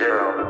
down.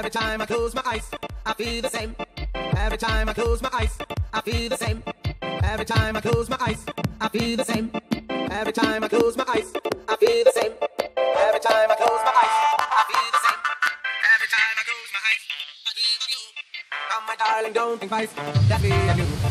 Every time I close my eyes, I feel the same. Every time I close my eyes, I feel the same. Every time I close my eyes, I feel the same. Every time I close my eyes, I feel the same. Every time I close my eyes, I feel the same. Every time I close my eyes, I feel you. Oh my darling, don't think twice. That's me and you.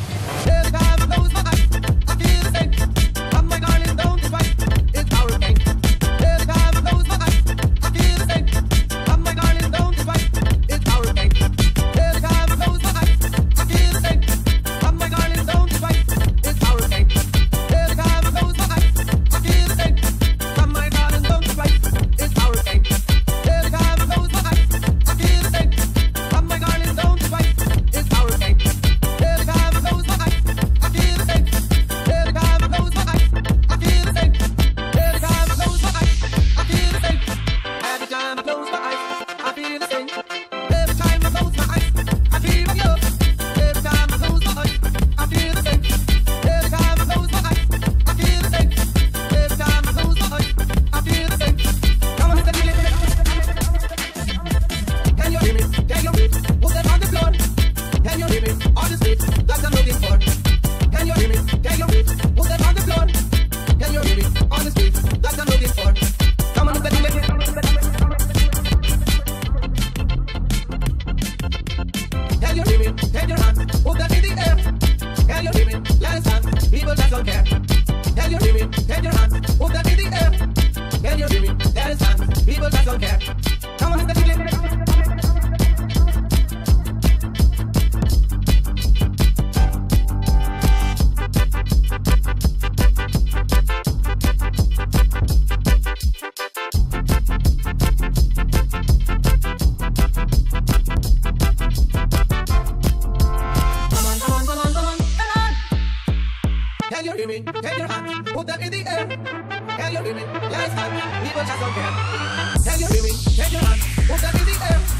to me. Take your hands, put them in the air. Can you hear me? Yeah, it's hot. People just don't care. Can you hear me? Take your hands, put them in the air.